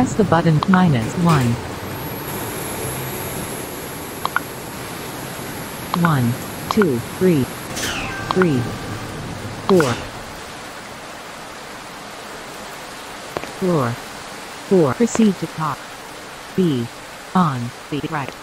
Press the button minus 1. 1, 2, 3, 3, 4. Floor. 4. Proceed to talk. B. On the right.